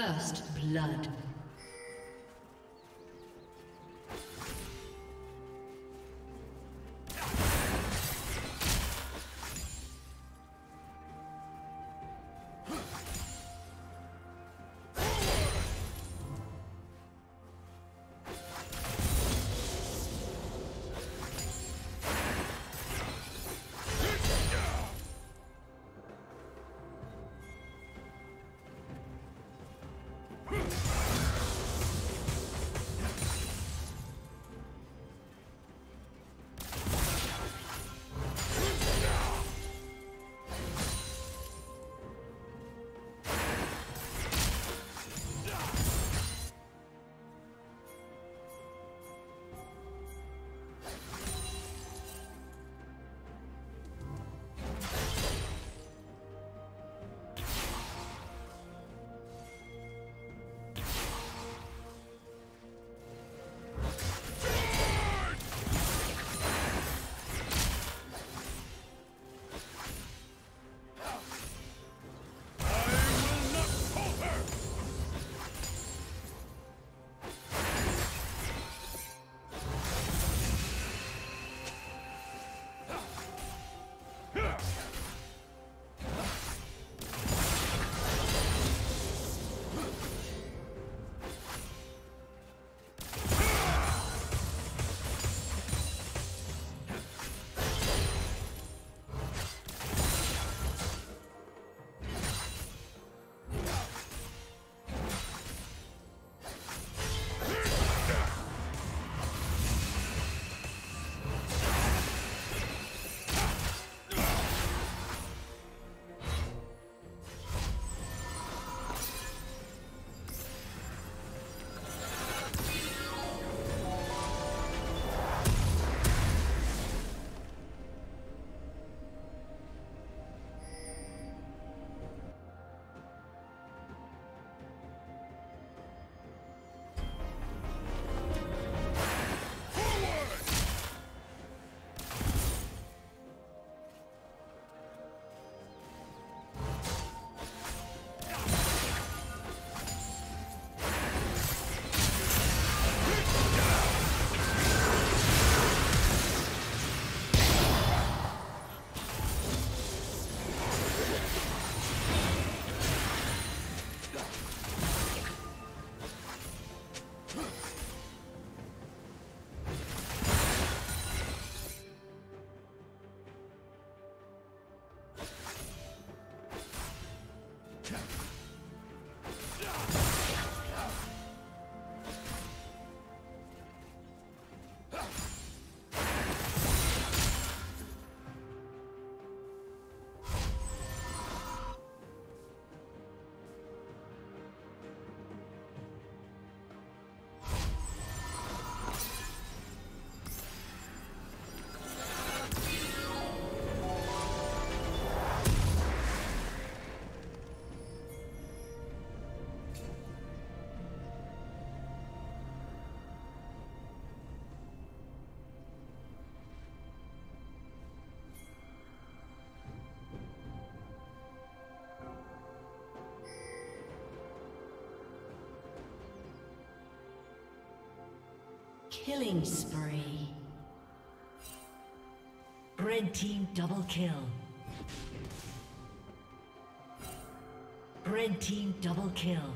First blood. Killing spree. Red team double kill. Red team double kill.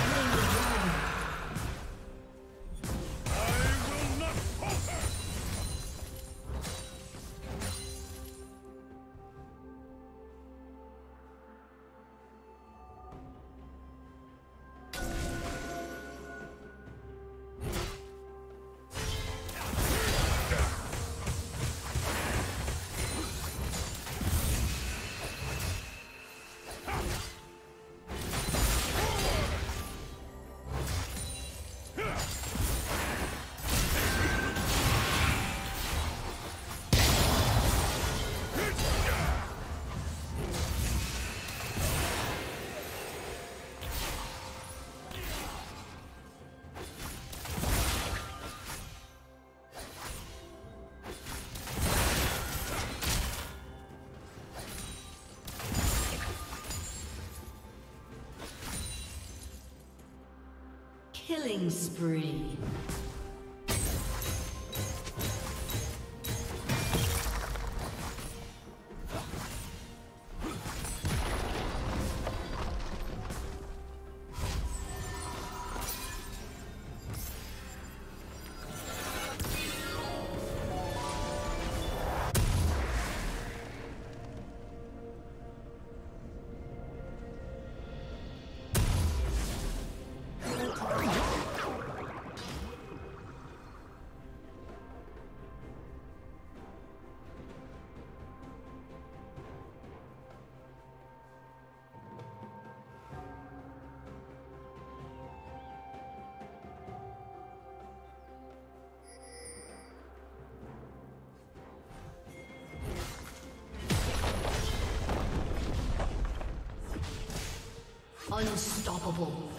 Killing spree. Unstoppable.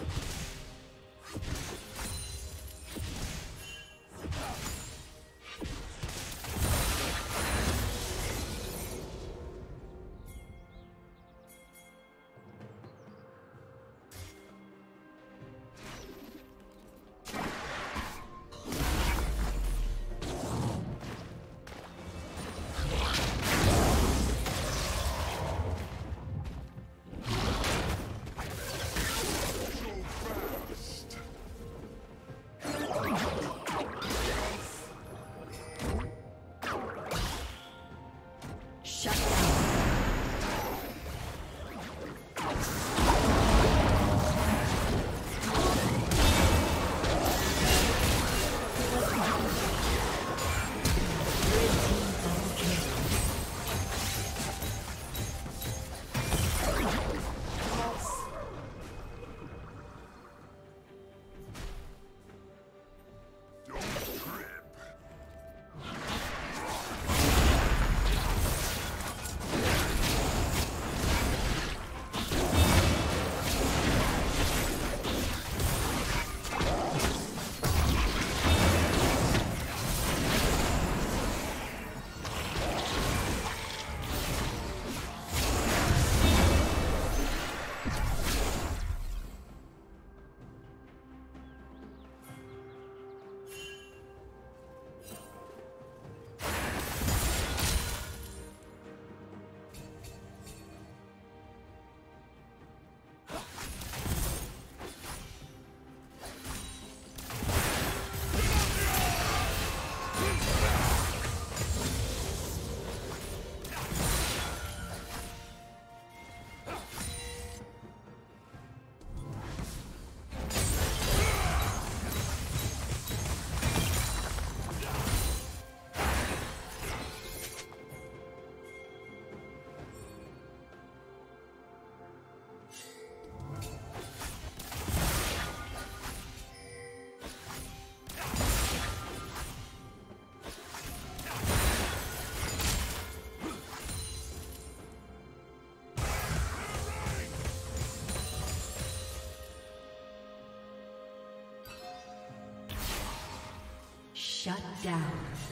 Down.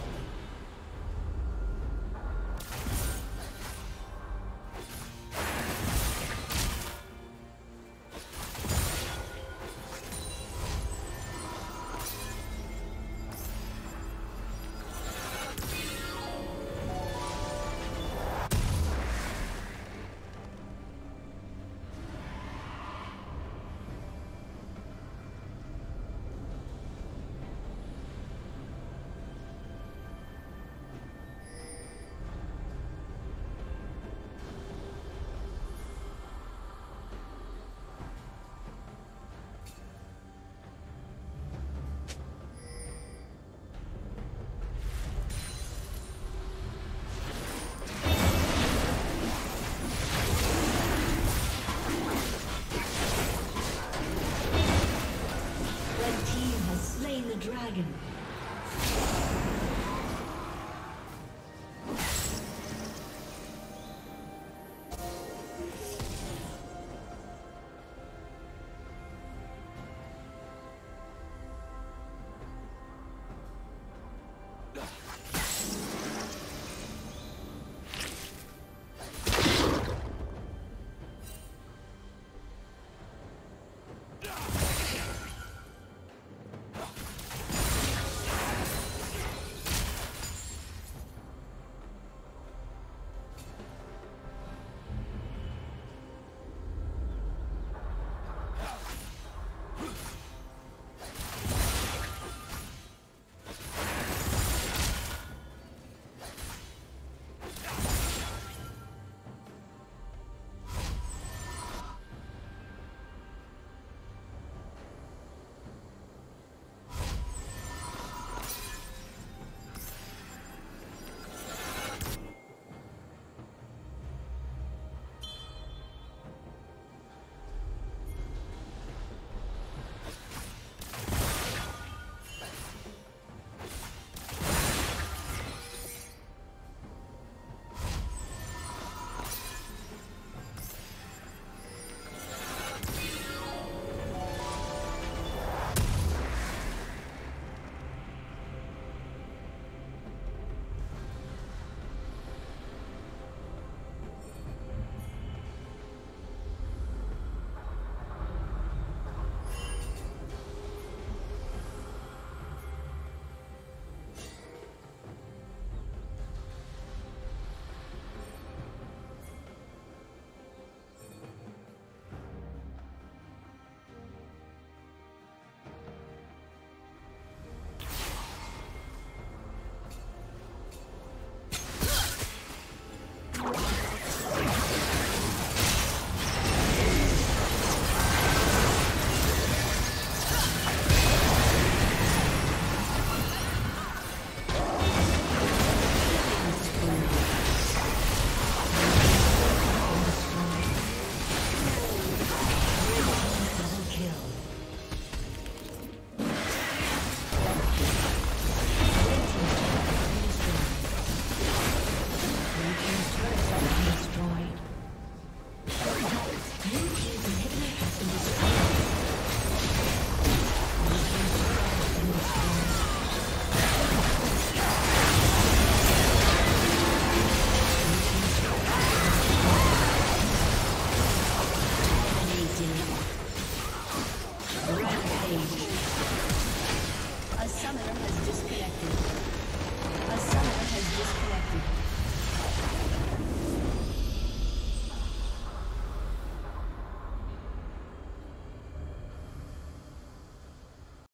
Dragon.